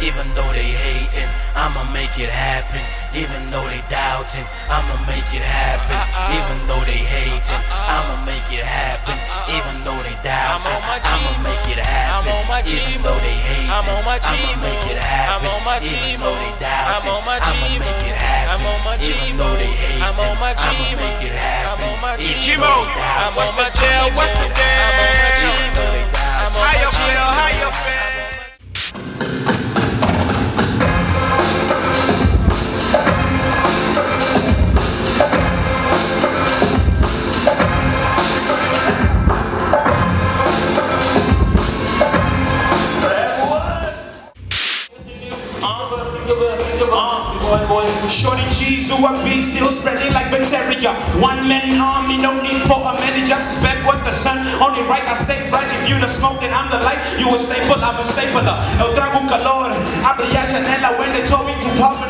Even though they hating, I'ma make it happen. Even though they doubting, I'ma make it happen. Even though they hating, I'ma make it happen. Even though they doubting, I'ma make it happen. Even though they hating, I'ma make it happen. Even though they doubting, I'ma make it happen. Even though they hating, I'ma make it happen. Even though they doubting, What's the deal? What's the deal? Shorty cheese who a beast still spreading like bacteria. One man army, no need for a many. Just spend what the sun. Only right, I stay bright. If you the smoke, then I'm the light. You a staple, I'm a stapler. El trago calor, abría Chanela. When they told me to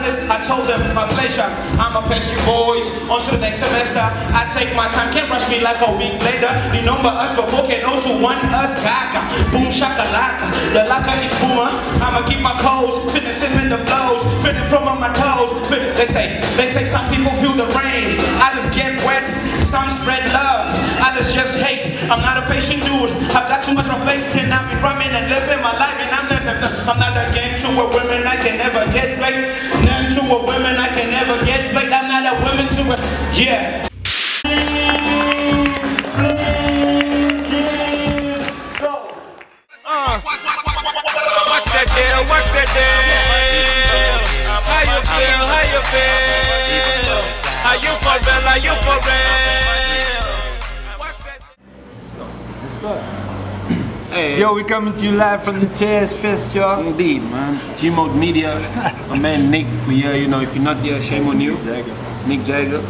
this, I told them my pleasure. I'ma pass you boys on to the next semester. I take my time, can't rush me like a week later. You number us before can O to one us gaga. Boom shakalaka, the laka is boomer. I'ma keep my codes, fitting sipping the flows, fitting from on my toes. They say, they say some people feel the rain. I just get wet, some spread love, others just hate. I'm not a patient dude. I've got too much on plate, and I've been running and living my life, and I'm not, I'm not a game to a women I can never get played. None to a women I can never get played. I'm not a woman to a, yeah. What's the deal? What's the deal? How you feel? How you feel? Are you for real? Are you for real? What's the Hey, Yo, we coming to you live from the Jazz Fest, y'all. indeed, man. G Mode Media, my man Nick. We here, you know. If you're not there, shame on you. Jagger. Nick Jagger.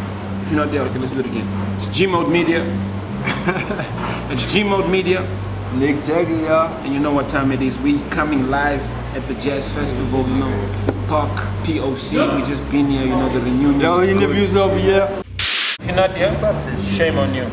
If you're not there, okay, let's do it again. It's G Mode Media. it's G Mode Media, Nick Jagger, y'all. and you know what time it is. We coming live at the Jazz Festival, you know. Park POC. We just been here, you know. The reunion. Yo, is good. interviews over here. If you're not there, shame on you.